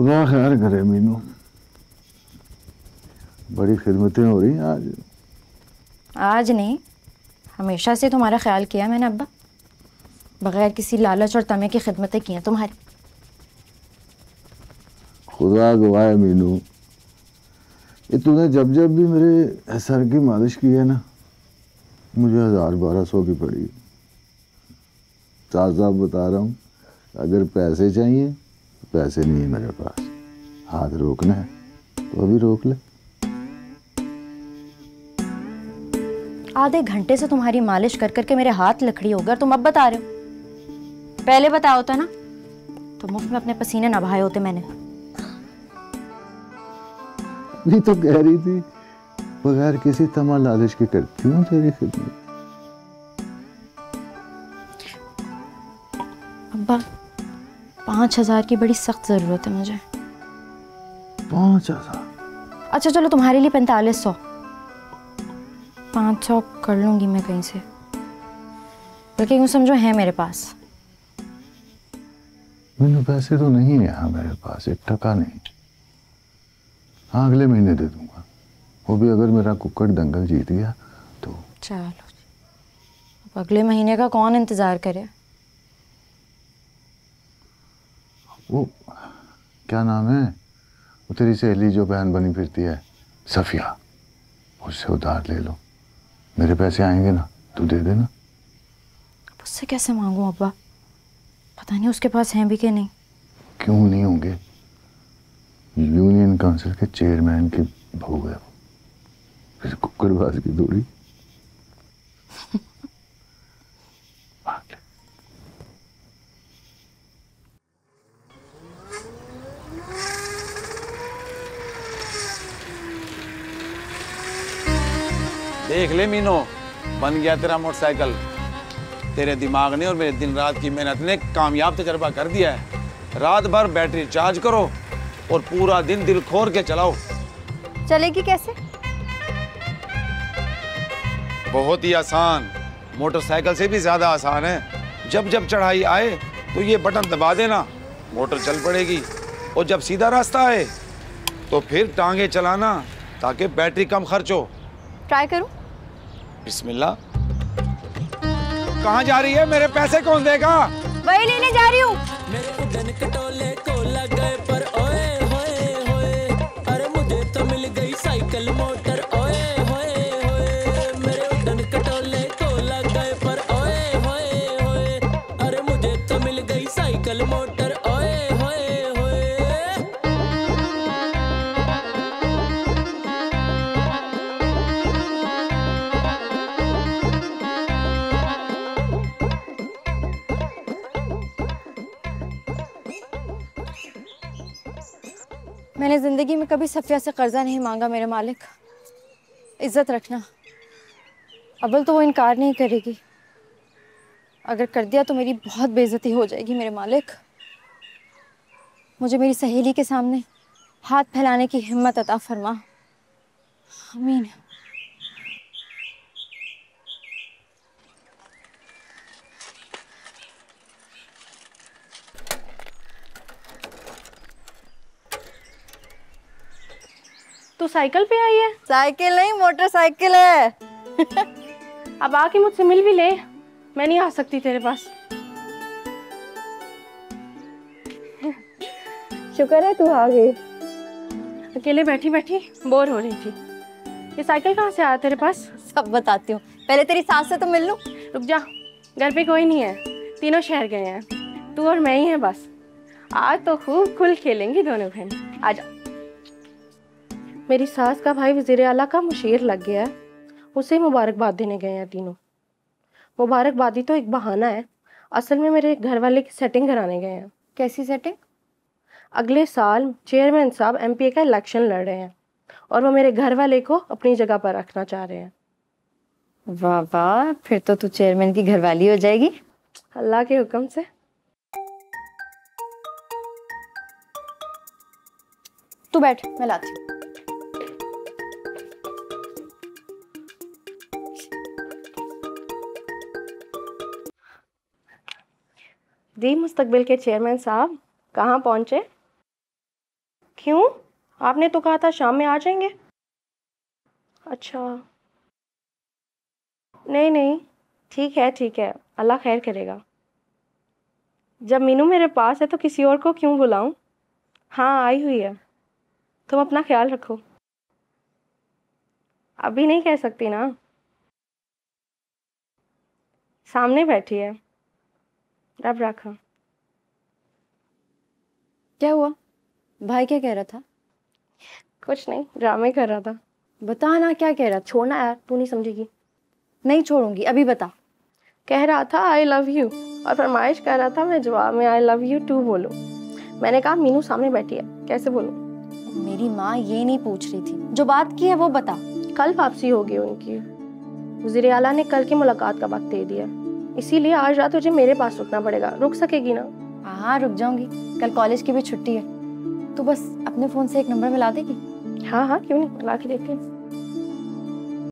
खुदा खैर करे मीनू। बड़ी खिदमतें हो रही आज। आज नहीं हमेशा से तुम्हारा ख्याल किया मैंने अब्बा। बगैर किसी लालच और तमे की खिदमतें की हैं तुम्हारी। खुदा गवाह मीनू। ये तूने जब जब भी मेरे सर की मालिश की है ना मुझे हज़ार बारह सौ की पड़ी। साफ़ बता रहा हूँ अगर पैसे चाहिए पैसे नहीं है मेरे पास। हाथ रोकना है तो अभी रोक ले। आधे घंटे से तुम्हारी मालिश कर करके मेरे हाथ लकड़ी हो गए तुम अब बता रहे हो। पहले बताया होता ना तो मुफ़्त में अपने पसीने नभाए होते मैंने। अभी तो कह रही थी बगैर किसी तमा लालच के करती हूँ तेरी खिदमत। अब्बा पाँच हज़ार की बड़ी सख्त ज़रूरत है मुझे। पाँच हज़ार? अच्छा चलो तुम्हारे लिए पैंतालीस सौ। पाँच सौ कर लूँगी मैं कहीं से। बल्कि यूँ समझो है मेरे पास। मैंने पैसे तो नहीं है यहाँ मेरे पास एक टका नहीं। हाँ अगले महीने दे दूँगा। वो भी अगर मेरा कुक्कड़ दंगल जीत गया तो। चलो अब अगले महीने का कौन इंतज़ार करे? वो क्या नाम है? वो तेरी सहेली जो बहन बनी फिरती है सफिया उससे उधार ले लो। मेरे पैसे आएँगे ना तू दे देना। उससे कैसे मांगूं अब्बा? पता नहीं उसके पास हैं भी कि नहीं। क्यों नहीं होंगे? यूनियन काउंसिल के चेयरमैन की बहू है वो। फिर कुक्कड़बाज की दूरी। देख ले मीनो बन गया तेरा मोटरसाइकिल। तेरे दिमाग ने और मेरे दिन रात की मेहनत ने कामयाब तजर्बा कर दिया है। रात भर बैटरी चार्ज करो और पूरा दिन दिल खोर के चलाओ। चलेगी कैसे? बहुत ही आसान। मोटरसाइकिल से भी ज़्यादा आसान है। जब जब चढ़ाई आए तो ये बटन दबा देना। मोटर चल पड़ेगी। और जब सीधा रास्ता आए तो फिर टांगे चलाना ताकि बैटरी कम खर्च हो। ट्राई करूँ? बिस्मिल्लाह। कहाँ जा रही है? मेरे पैसे कौन देगा? वही लेने जा रही हूँ। मैंने ज़िंदगी में कभी सफ़िया से कर्जा नहीं मांगा, मेरे मालिक। इज़्ज़त रखना। अबल तो वो इनकार नहीं करेगी। अगर कर दिया तो मेरी बहुत बेइज्जती हो जाएगी, मेरे मालिक। मुझे मेरी सहेली के सामने हाथ फैलाने की हिम्मत अता फरमा। आमीन। तू साइकिल पे आई है? साइकिल नहीं मोटरसाइकिल है। अब आके मुझसे मिल भी ले। मैं नहीं आ सकती तेरे पास। शुक्र है तू आ गई। अकेले बैठी बैठी बोर हो रही थी। ये साइकिल कहाँ से आया तेरे पास? सब बताती हूँ। पहले तेरी सास से तो मिल लूँ? रुक जा। घर पे कोई नहीं है। तीनों शहर गए हैं। तू और मैं ही हैं बस। आज तो खूब खुल खेलेंगी दोनों बहन। आ जा। मेरी सास का भाई वज़ीर आला का मुशीर लग गया है। उसे मुबारकबाद देने गए हैं तीनों। मुबारकबादी तो एक बहाना है। असल में मेरे घर वाले की सेटिंग कराने गए हैं। कैसी सेटिंग अगले साल चेयरमैन साहब एमपीए का इलेक्शन लड़ रहे हैं और वो मेरे घर वाले को अपनी जगह पर रखना चाह रहे हैं। वाह वाह फिर तो तू चेयरमैन की घरवाली हो जाएगी। अल्लाह के हुक्म से। तू बैठ मैं लाती हूँ। जी मुस्तकबिल के चेयरमैन साहब, कहाँ पहुँचे? क्यों? आपने तो कहा था शाम में आ जाएँगे। अच्छा। नहीं नहीं। ठीक है ठीक है। अल्लाह खैर करेगा। जब मीनू मेरे पास है तो किसी और को क्यों बुलाऊं? हाँ आई हुई है। तुम अपना ख्याल रखो। अभी नहीं कह सकती ना। सामने बैठी है। रब रखा क्या हुआ? भाई क्या कह रहा था? कुछ नहीं ड्रामे कर रहा था। बता ना क्या कह रहा? छोड़ना यार तू नहीं समझेगी। नहीं छोड़ूँगी अभी बता। कह रहा था आई लव यू और फरमाइश कर रहा था मैं जवाब में आई लव यू टू बोलूँ। मैंने कहा मीनू सामने बैठी है कैसे बोलूँ? मेरी माँ ये नहीं पूछ रही थी। जो बात की है वो बता। कल वापसी होगी उनकी। वज़ीर आला ने कल की मुलाकात का वक्त दे दिया। इसीलिए आज रात तुझे मेरे पास रुकना पड़ेगा। रुक सकेगी ना? हाँ रुक जाऊँगी। कल कॉलेज की भी छुट्टी है। तू बस अपने फ़ोन से एक नंबर मिला देगी? हाँ हाँ क्यों नहीं? मिला के देखते हैं।